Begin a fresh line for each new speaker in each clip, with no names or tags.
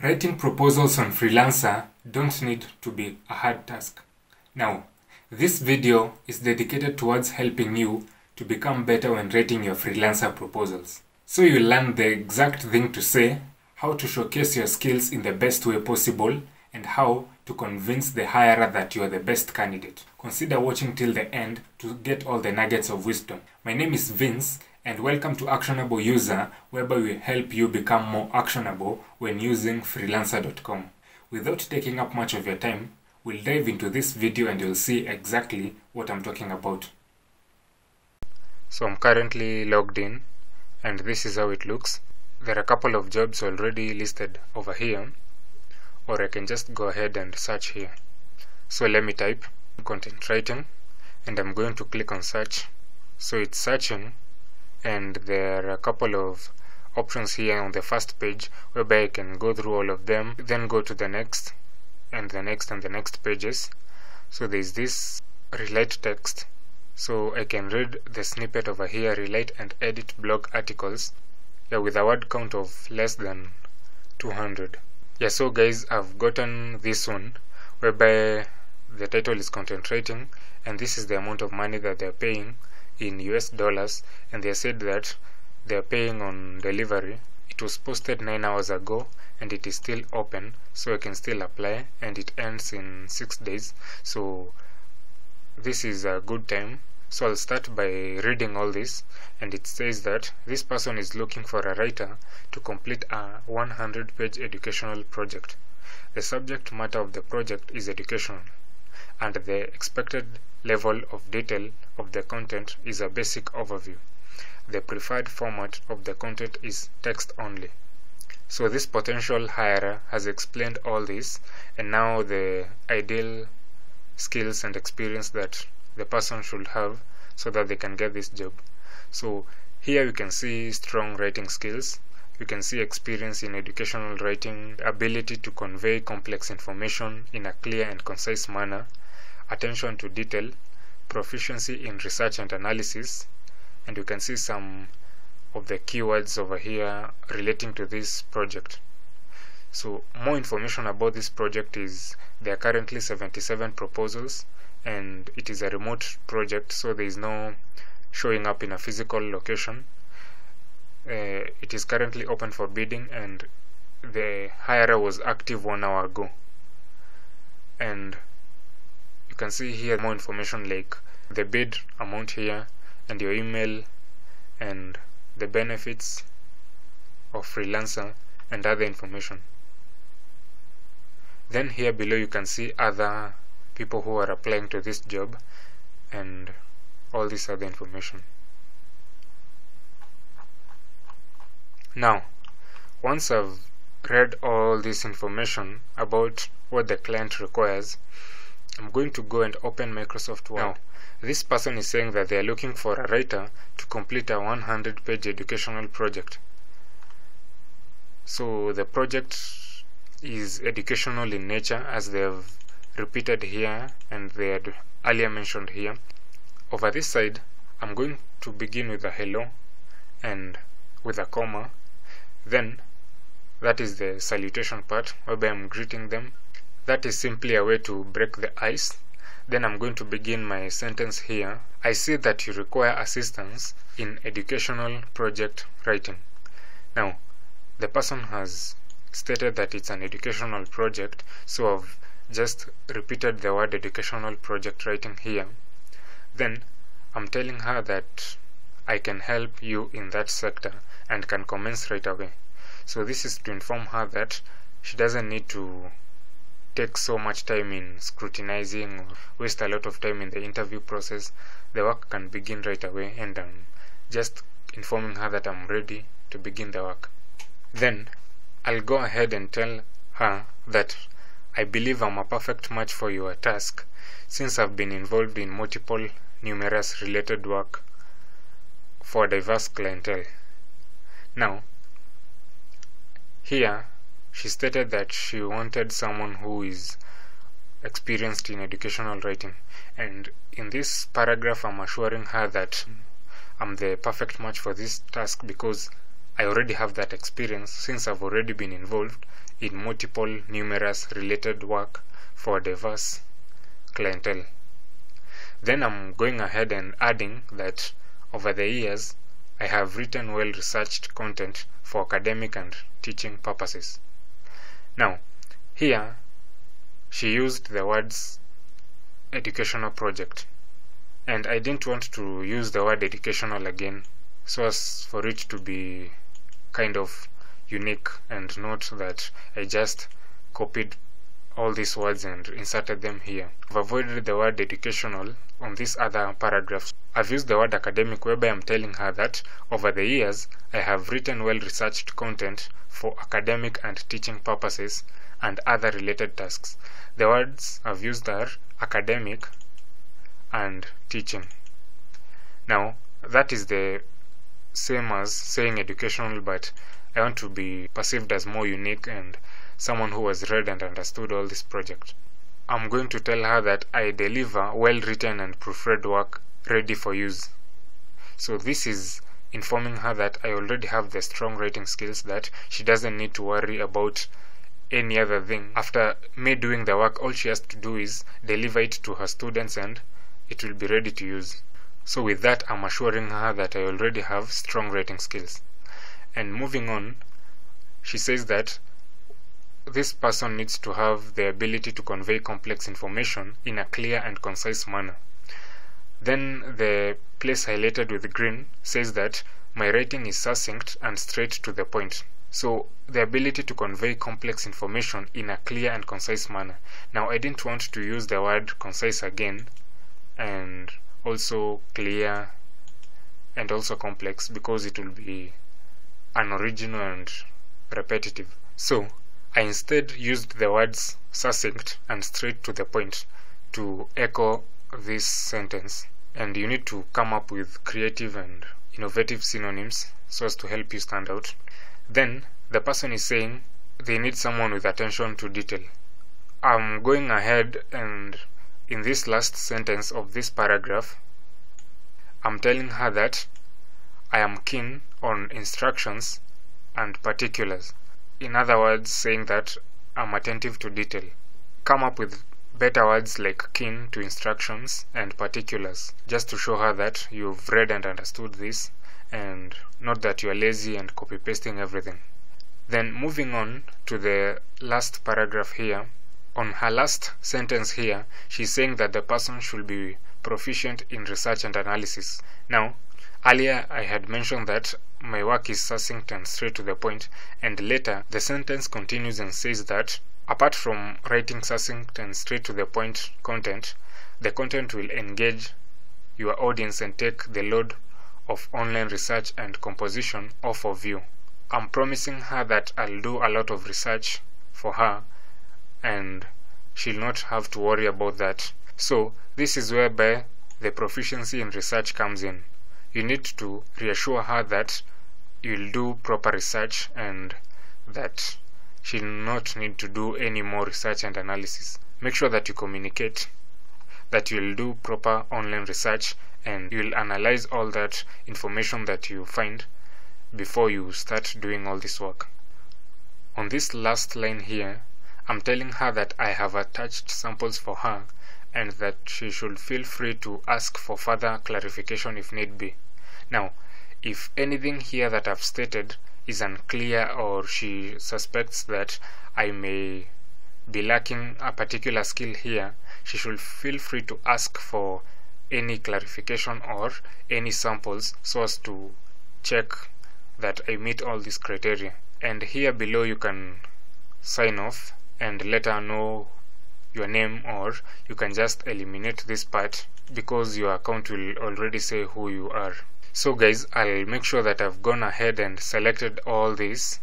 Writing proposals on Freelancer don't need to be a hard task. Now, this video is dedicated towards helping you to become better when writing your Freelancer proposals. So you learn the exact thing to say, how to showcase your skills in the best way possible, and how to convince the hirer that you are the best candidate. Consider watching till the end to get all the nuggets of wisdom. My name is Vince and welcome to Actionable User, whereby we help you become more actionable when using freelancer.com. Without taking up much of your time, we'll dive into this video and you'll see exactly what I'm talking about. So I'm currently logged in and this is how it looks. There are a couple of jobs already listed over here or I can just go ahead and search here. So let me type content writing and I'm going to click on search. So it's searching and there are a couple of options here on the first page whereby I can go through all of them then go to the next and the next and the next pages so there's this relate text so I can read the snippet over here relate and edit blog articles yeah with a word count of less than 200 yeah so guys I've gotten this one whereby the title is content writing and this is the amount of money that they're paying in US dollars and they said that they are paying on delivery. It was posted 9 hours ago and it is still open so I can still apply and it ends in 6 days so this is a good time so I'll start by reading all this and it says that this person is looking for a writer to complete a 100 page educational project. The subject matter of the project is educational and the expected level of detail of the content is a basic overview. The preferred format of the content is text only. So this potential hirer has explained all this and now the ideal skills and experience that the person should have so that they can get this job. So here you can see strong writing skills, you can see experience in educational writing, ability to convey complex information in a clear and concise manner, attention to detail, proficiency in research and analysis, and you can see some of the keywords over here relating to this project. So more information about this project is there are currently 77 proposals and it is a remote project so there is no showing up in a physical location. Uh, it is currently open for bidding and the hirer was active one hour ago and you can see here more information like the bid amount here and your email and the benefits of freelancer and other information then here below you can see other people who are applying to this job and all this other information now once I've read all this information about what the client requires I'm going to go and open Microsoft Word. Now, this person is saying that they are looking for a writer to complete a 100 page educational project. So the project is educational in nature as they have repeated here and they had earlier mentioned here. Over this side, I'm going to begin with a hello and with a comma. Then that is the salutation part whereby I'm greeting them that is simply a way to break the ice. Then I'm going to begin my sentence here. I see that you require assistance in educational project writing. Now, the person has stated that it's an educational project, so I've just repeated the word educational project writing here. Then I'm telling her that I can help you in that sector and can commence right away. So this is to inform her that she doesn't need to take so much time in scrutinizing or waste a lot of time in the interview process the work can begin right away and I'm just informing her that I'm ready to begin the work then I'll go ahead and tell her that I believe I'm a perfect match for your task since I've been involved in multiple numerous related work for diverse clientele. Now, here she stated that she wanted someone who is experienced in educational writing and in this paragraph I'm assuring her that I'm the perfect match for this task because I already have that experience since I've already been involved in multiple numerous related work for diverse clientele. Then I'm going ahead and adding that over the years I have written well researched content for academic and teaching purposes. Now, here she used the words educational project and I didn't want to use the word educational again so as for it to be kind of unique and not that I just copied all these words and inserted them here. I've avoided the word educational on these other paragraphs. I've used the word academic whereby I'm telling her that over the years I have written well researched content for academic and teaching purposes and other related tasks. The words I've used are academic and teaching. Now, that is the same as saying educational, but I want to be perceived as more unique and someone who has read and understood all this project. I'm going to tell her that I deliver well written and proofread work ready for use. So this is informing her that I already have the strong writing skills that she doesn't need to worry about any other thing. After me doing the work, all she has to do is deliver it to her students and it will be ready to use. So with that, I'm assuring her that I already have strong writing skills. And moving on, she says that this person needs to have the ability to convey complex information in a clear and concise manner. Then the place highlighted with green says that my writing is succinct and straight to the point. So the ability to convey complex information in a clear and concise manner. Now I didn't want to use the word concise again and also clear and also complex because it will be unoriginal and repetitive. So I instead used the words succinct and straight to the point to echo this sentence and you need to come up with creative and innovative synonyms so as to help you stand out. Then the person is saying they need someone with attention to detail. I'm going ahead and in this last sentence of this paragraph, I'm telling her that I am keen on instructions and particulars. In other words, saying that I'm attentive to detail. Come up with better words like keen to instructions and particulars, just to show her that you've read and understood this and not that you're lazy and copy pasting everything. Then moving on to the last paragraph here, on her last sentence here, she's saying that the person should be proficient in research and analysis. Now, earlier I had mentioned that my work is succinct and straight to the point, and later the sentence continues and says that apart from writing succinct and straight to the point content, the content will engage your audience and take the load of online research and composition off of you. I'm promising her that I'll do a lot of research for her and she'll not have to worry about that. So this is whereby the proficiency in research comes in. You need to reassure her that you'll do proper research and that she'll not need to do any more research and analysis. Make sure that you communicate that you'll do proper online research and you'll analyze all that information that you find before you start doing all this work. On this last line here, I'm telling her that I have attached samples for her and that she should feel free to ask for further clarification if need be. Now, if anything here that I've stated is unclear or she suspects that I may be lacking a particular skill here, she should feel free to ask for any clarification or any samples so as to check that I meet all these criteria. And here below you can sign off and let her know your name or you can just eliminate this part because your account will already say who you are. So guys, I'll make sure that I've gone ahead and selected all these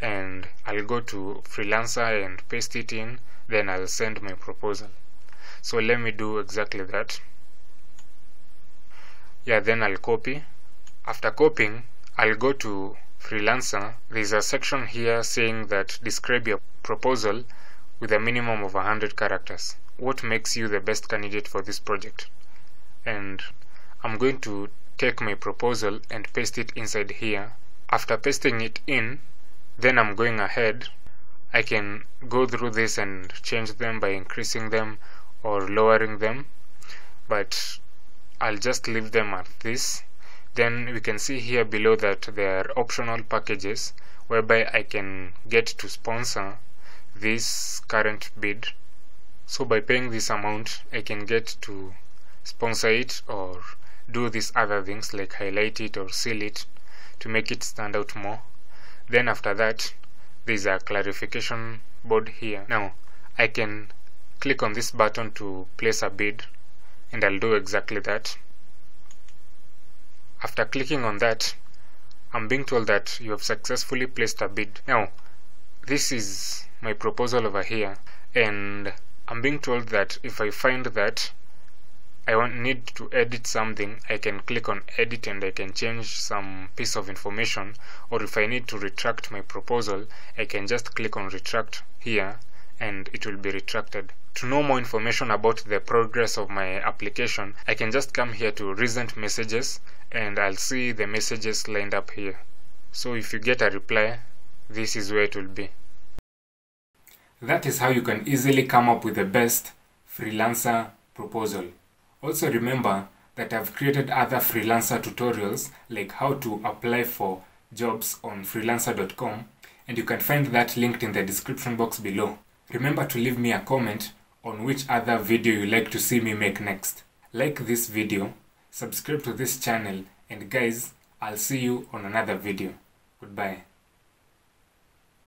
and I'll go to freelancer and paste it in then I'll send my proposal. So let me do exactly that. Yeah, then I'll copy. After copying, I'll go to freelancer. There's a section here saying that describe your proposal with a minimum of 100 characters. What makes you the best candidate for this project? And I'm going to take my proposal and paste it inside here after pasting it in then I'm going ahead I can go through this and change them by increasing them or lowering them but I'll just leave them at this then we can see here below that there are optional packages whereby I can get to sponsor this current bid. So by paying this amount I can get to sponsor it or do these other things like highlight it or seal it to make it stand out more. Then after that there's a clarification board here. Now I can click on this button to place a bid and I'll do exactly that after clicking on that I'm being told that you have successfully placed a bid. Now this is my proposal over here and I'm being told that if I find that I want need to edit something I can click on edit and I can change some piece of information or if I need to retract my proposal I can just click on retract here and it will be retracted. To know more information about the progress of my application I can just come here to recent messages and I'll see the messages lined up here. So if you get a reply this is where it will be. That is how you can easily come up with the best freelancer proposal. Also remember that I've created other freelancer tutorials like how to apply for jobs on freelancer.com and you can find that linked in the description box below. Remember to leave me a comment on which other video you like to see me make next. Like this video, subscribe to this channel and guys, I'll see you on another video. Goodbye.